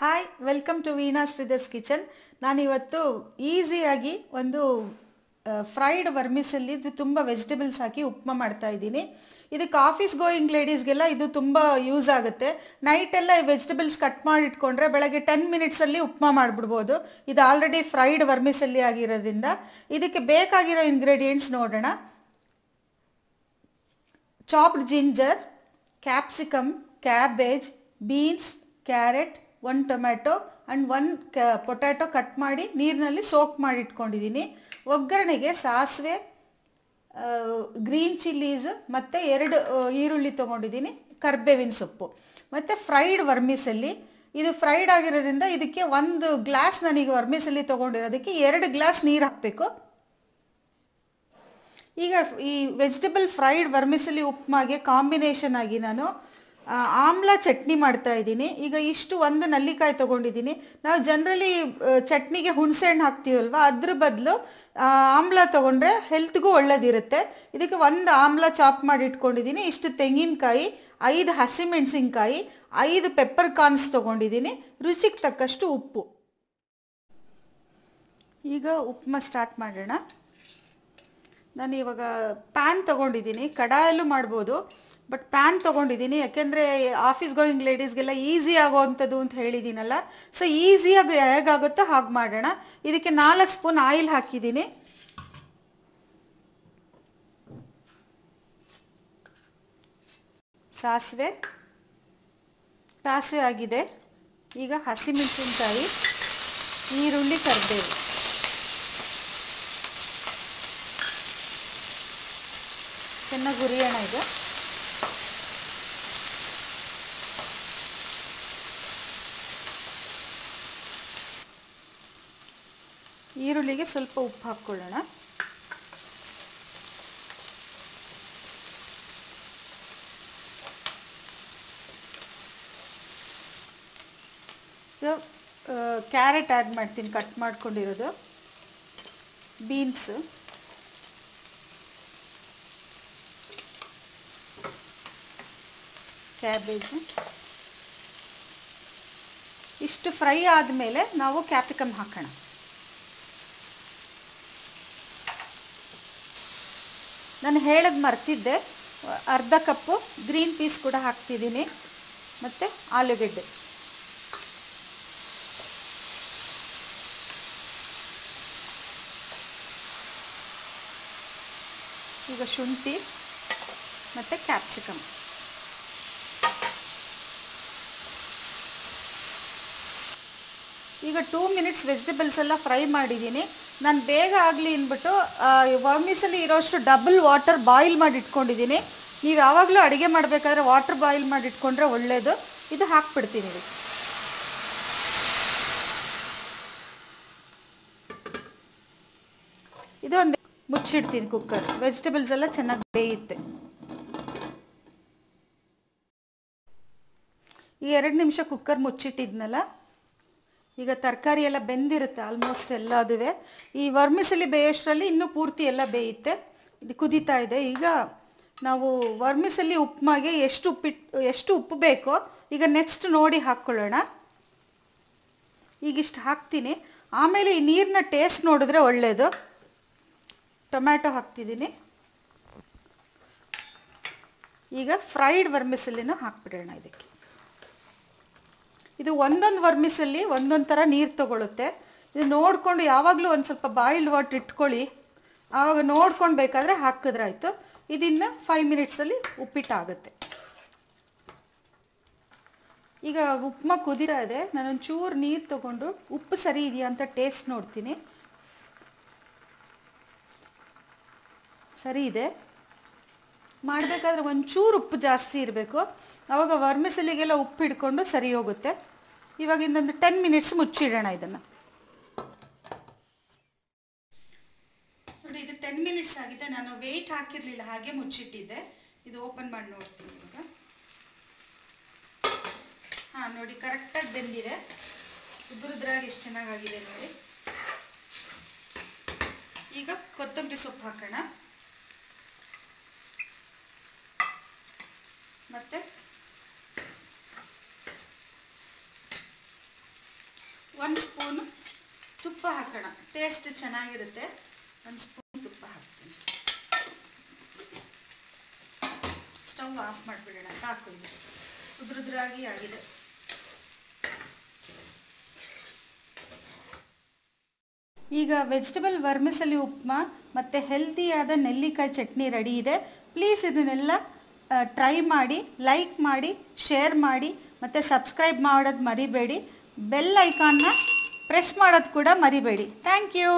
Hi welcome to Veena Sridhar's kitchen ನಾನಿವತ್ತು ಈಸಿಯಾಗಿ ಒಂದು ಫ್ರೈಡ್ ವರ್ಮಿಸಲ್ಲಿ ಇದು ತುಂಬ ವೆಜಿಟೇಬಲ್ಸ್ ಹಾಕಿ ಉಪ್ಮಾ ಮಾಡ್ತಾ ಇದ್ದೀನಿ. ಇದಕ್ಕೆ ಆಫೀಸ್ ಗೋಯಿಂಗ್ ಲೇಡೀಸ್ಗೆಲ್ಲ ಇದು ತುಂಬ ಯೂಸ್ ಆಗುತ್ತೆ. ನೈಟೆಲ್ಲ ವೆಜಿಟೇಬಲ್ಸ್ ಕಟ್ ಮಾಡಿಟ್ಕೊಂಡ್ರೆ ಬೆಳಗ್ಗೆ ಟೆನ್ ಮಿನಿಟ್ಸಲ್ಲಿ ಉಪ್ಮಾ ಮಾಡಿಬಿಡ್ಬೋದು. ಇದು ಆಲ್ರೆಡಿ ಫ್ರೈಡ್ ವರ್ಮಿಸಲ್ಲಿ ಆಗಿರೋದ್ರಿಂದ. ಇದಕ್ಕೆ ಬೇಕಾಗಿರೋ ಇಂಗ್ರೀಡಿಯೆಂಟ್ಸ್ ನೋಡೋಣ. Chopped ginger capsicum cabbage beans carrot one tomato and one ಕ ಪೊಟ್ಯಾಟೊ ಕಟ್ ಮಾಡಿ ನೀರಿನಲ್ಲಿ ಸೋಕ್ ಮಾಡಿ ಇಟ್ಕೊಂಡಿದ್ದೀನಿ. ಒಗ್ಗರಣೆಗೆ ಸಾಸಿವೆ ಗ್ರೀನ್ ಚಿಲ್ಲೀಸ್ ಮತ್ತು ಎರಡು ಈರುಳ್ಳಿ ತೊಗೊಂಡಿದ್ದೀನಿ, ಕರ್ಬೇವಿನ ಸೊಪ್ಪು. ಮತ್ತು ಫ್ರೈಡ್ ವರ್ಮಿಸಲ್ಲಿ ಇದು ಫ್ರೈಡ್ ಆಗಿರೋದ್ರಿಂದ ಇದಕ್ಕೆ ಒಂದು ಗ್ಲಾಸ್ ನನಗೆ ವರ್ಮಿಸಲ್ಲಿ ತೊಗೊಂಡಿರೋದಕ್ಕೆ ಎರಡು ಗ್ಲಾಸ್ ನೀರು ಹಾಕಬೇಕು. ಈಗ ಈ ವೆಜಿಟೇಬಲ್ ಫ್ರೈಡ್ ವರ್ಮಿಸಲಿ ಉಪ್ಮಾಗೆ ಕಾಂಬಿನೇಷನ್ ಆಗಿ ನಾನು ಆಮ್ಲ ಚಟ್ನಿ ಮಾಡ್ತಾ ಇದ್ದೀನಿ. ಈಗ ಇಷ್ಟು ಒಂದು ನಲ್ಲಿಕಾಯಿ ತೊಗೊಂಡಿದ್ದೀನಿ. ನಾವು ಜನರಲಿ ಚಟ್ನಿಗೆ ಹುಣಸೆಹಣ್ಣು ಹಾಕ್ತೀವಲ್ವ? ಅದ್ರ ಬದಲು ಆಮ್ಲ ತೊಗೊಂಡ್ರೆ ಹೆಲ್ತ್ಗೂ ಒಳ್ಳೇದಿರುತ್ತೆ. ಇದಕ್ಕೆ ಒಂದು ಆಮ್ಲ ಚಾಪ್ ಮಾಡಿ ಇಟ್ಕೊಂಡಿದ್ದೀನಿ. ಇಷ್ಟು ತೆಂಗಿನಕಾಯಿ, ಐದು ಹಸಿಮೆಣಸಿನ್ಕಾಯಿ, ಐದು ಪೆಪ್ಪರ್ ಕಾರ್ನ್ಸ್ ತೊಗೊಂಡಿದ್ದೀನಿ. ರುಚಿಗೆ ತಕ್ಕಷ್ಟು ಉಪ್ಪು. ಈಗ ಉಪ್ಮಾ ಸ್ಟಾರ್ಟ್ ಮಾಡೋಣ. ನಾನು ಇವಾಗ ಪ್ಯಾನ್ ತೊಗೊಂಡಿದ್ದೀನಿ. ಕಡಾಯಲ್ಲೂ ಮಾಡ್ಬೋದು. ಬಟ್ ಪ್ಯಾನ್ ತೊಗೊಂಡಿದ್ದೀನಿ ಯಾಕೆಂದರೆ ಆಫೀಸ್ ಗೋಯಿಂಗ್ ಲೇಡೀಸ್ಗೆಲ್ಲ ಈಸಿ ಆಗೋವಂಥದ್ದು ಅಂತ ಹೇಳಿದ್ದೀನಲ್ಲ ಸೊ ಈಸಿಯಾಗಿ ಹೇಗಾಗುತ್ತೋ ಹಾಗೆ ಮಾಡೋಣ. ಇದಕ್ಕೆ ನಾಲ್ಕು ಸ್ಪೂನ್ ಆಯಿಲ್ ಹಾಕಿದ್ದೀನಿ ಸಾಸಿವೆ. ಸಾಸಿವೆ ಆಗಿದೆ. ಈಗ ಹಸಿಮೆಣಸಿನ್ಕಾಯಿ, ಈರುಳ್ಳಿ, ಕರಿಬೇವು. ಚೆನ್ನಾಗಿ ಹುರಿಯೋಣ ಇದು ಈರುಳ್ಳಿಗೆ ಸ್ವಲ್ಪ ಉಪ್ಪು ಹಾಕ್ಕೊಳ್ಳೋಣ. ಸೊ ಕ್ಯಾರೆಟ್ ಆ್ಯಡ್ ಮಾಡ್ತೀನಿ ಕಟ್ ಮಾಡ್ಕೊಂಡಿರೋದು. ಬೀನ್ಸು ಕ್ಯಾಬೇಜ್ ಇಷ್ಟು ಫ್ರೈ ಆದಮೇಲೆ ನಾವು ಕ್ಯಾಪ್ಸಿಕಮ್ ಹಾಕೋಣ. ನಾನು ಹೇಳೋದು ಮರ್ತಿದ್ದೆ. ಅರ್ಧ ಕಪ್ಪು ಗ್ರೀನ್ ಪೀಸ್ ಕೂಡ ಹಾಕ್ತಿದ್ದೀನಿ. ಮತ್ತು ಆಲೂಗೆಡ್ಡೆ. ಈಗ ಶುಂಠಿ ಮತ್ತು ಕ್ಯಾಪ್ಸಿಕಮ್. ಈಗ ಟೂ ಮಿನಿಟ್ಸ್ ವೆಜಿಟೇಬಲ್ಸ್ ಎಲ್ಲ ಫ್ರೈ ಮಾಡಿದ್ದೀನಿ. ನಾನು ಬೇಗ ಆಗಲಿ ಅಂದ್ಬಿಟ್ಟು ವರ್ಮಿಸಲ್ಲಿ ಇರೋಷ್ಟು ಡಬಲ್ ವಾಟರ್ ಬಾಯ್ಲ್ ಮಾಡಿ ಇಟ್ಕೊಂಡಿದ್ದೀನಿ ನೀವು ಯಾವಾಗಲೂ ಅಡುಗೆ ಮಾಡಬೇಕಾದ್ರೆ ವಾಟರ್ ಬಾಯ್ಲ್ ಮಾಡಿ ಇಟ್ಕೊಂಡ್ರೆ ಒಳ್ಳೆಯದು ಇದು ಹಾಕ್ಬಿಡ್ತೀನಿ ಇದೊಂದು ಇದು ಒಂದು ಮುಚ್ಚಿಡ್ತೀನಿ ಕುಕ್ಕರ್ ವೆಜಿಟೇಬಲ್ಸ್ ಎಲ್ಲ ಚೆನ್ನಾಗಿ ಬೇಯುತ್ತೆ. ಈ ಎರಡು ನಿಮಿಷ ಕುಕ್ಕರ್ ಮುಚ್ಚಿಟ್ಟಿದ್ನಲ್ಲ? ಈಗ ತರಕಾರಿ ಎಲ್ಲ ಬೆಂದಿರುತ್ತೆ ಆಲ್ಮೋಸ್ಟ್ ಎಲ್ಲ ಅದುವೆ ಈ ವರ್ಮಿಸಲಿ ಬೇಯೋಷ್ಟರಲ್ಲಿ ಇನ್ನೂ ಪೂರ್ತಿ ಎಲ್ಲ ಬೇಯುತ್ತೆ. ಇದು ಕುದೀತಾ ಇದೆ. ಈಗ ನಾವು ವರ್ಮಿಸಲಿ ಉಪ್ಮಾಗೆ ಎಷ್ಟು ಉಪ್ಪಿಟ್ಟು ಎಷ್ಟು ಉಪ್ಪು ಬೇಕೋ ಈಗ ನೆಕ್ಸ್ಟ್ ನೋಡಿ ಹಾಕ್ಕೊಳ್ಳೋಣ. ಈಗಿಷ್ಟು ಹಾಕ್ತೀನಿ. ಆಮೇಲೆ ಈ ನೀರಿನ ಟೇಸ್ಟ್ ನೋಡಿದ್ರೆ ಒಳ್ಳೆಯದು ಟೊಮ್ಯಾಟೊ ಹಾಕ್ತಿದ್ದೀನಿ. ಈಗ ಫ್ರೈಡ್ ವರ್ಮಿಸಲಿನೂ ಹಾಕ್ಬಿಡೋಣ ಇದಕ್ಕೆ. ಇದು ಒಂದೊಂದು ವರ್ಮಿಸಲ್ಲಿ ಒಂದೊಂದು ಥರ ನೀರು ತಗೊಳುತ್ತೆ. ಇದು ನೋಡಿಕೊಂಡು ಯಾವಾಗಲೂ ಒಂದು ಸ್ವಲ್ಪ ಬಾಯಿಲ್ ವಾಟ್ರ್ ಇಟ್ಕೊಳ್ಳಿ. ಆವಾಗ ನೋಡ್ಕೊಂಡು ಬೇಕಾದರೆ ಹಾಕಿದ್ರಾಯ್ತು. ಇದನ್ನು ಫೈವ್ ಮಿನಿಟ್ಸಲ್ಲಿ ಉಪ್ಪಿಟ್ಟಾಗುತ್ತೆ. ಈಗ ಉಪ್ಮಾ ಕುದಿತಾ ಇದೆ. ನಾನೊಂದು ಚೂರು ನೀರು ತಗೊಂಡು ಉಪ್ಪು ಸರಿ ಇದೆಯಾ ಅಂತ ಟೇಸ್ಟ್ ನೋಡ್ತೀನಿ. ಸರಿ ಇದೆ. ಮಾಡಬೇಕಾದ್ರೆ ಒಂಚೂರು ಉಪ್ಪು ಜಾಸ್ತಿ ಇರಬೇಕು. ಆವಾಗ ವರ್ಮಿಸಲಿಗೆಲ್ಲ ಉಪ್ಪು ಹಿಡ್ಕೊಂಡು ಸರಿ ಹೋಗುತ್ತೆ. ಇವಾಗ ಒಂದು ಟೆನ್ ಮಿನಿಟ್ಸ್ ಮುಚ್ಚಿಡೋಣ ಇದನ್ನು. ನೋಡಿ, ಇದು ಟೆನ್ ಮಿನಿಟ್ಸ್ ಆಗಿದೆ. ನಾನು ವೆಯ್ಟ್ ಹಾಕಿರಲಿಲ್ಲ, ಹಾಗೆ ಮುಚ್ಚಿಟ್ಟಿದ್ದೆ. ಇದು ಓಪನ್ ಮಾಡಿ ನೋಡ್ತೀನಿ ಇವಾಗ ಹಾಂ, ನೋಡಿ ಕರೆಕ್ಟಾಗಿ ಬೆಂದಿದೆ. ಉದುರುದ್ರಾಗ ಎಷ್ಟು ಚೆನ್ನಾಗಾಗಿದೆ ನೋಡಿ. ಈಗ ಕೊತ್ತಂಬರಿ ಸೊಪ್ಪು ಹಾಕೋಣ. ಮತ್ತು? ಒಂದು ಸ್ಪೂನು ತುಪ್ಪ ಹಾಕೋಣ. ಟೇಸ್ಟ್ ಚೆನ್ನಾಗಿರುತ್ತೆ. ಒಂದು ಸ್ಪೂನ್ ತುಪ್ಪ ಹಾಕ್ತೀನಿ. ಸ್ಟವ್ ಆಫ್ ಮಾಡಿಬಿಡೋಣ. ಸಾಕು ಇದು. ಉದ್ರುದ್ರಾಗಿ ಆಗಿದೆ. ಈಗ ವೆಜಿಟಬಲ್ ವರ್ಮಿಸಲಿ ಉಪ್ಮಾ ಮತ್ತು ಹೆಲ್ತಿಯಾದ ನೆಲ್ಲಿಕಾಯಿ ಚಟ್ನಿ ರೆಡಿ ಇದೆ. ಪ್ಲೀಸ್ ಇದನ್ನೆಲ್ಲ ಟ್ರೈ ಮಾಡಿ ಲೈಕ್ ಮಾಡಿ ಶೇರ್ ಮಾಡಿ, ಮತ್ತು ಸಬ್ಸ್ಕ್ರೈಬ್ ಮಾಡೋದು ಮರಿಬೇಡಿ. ಬೆಲ್ ಐಕಾನ್ನ ಪ್ರೆಸ್ ಮಾಡೋದು ಕೂಡ ಮರಿಬೇಡಿ. Thank you